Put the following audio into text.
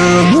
Come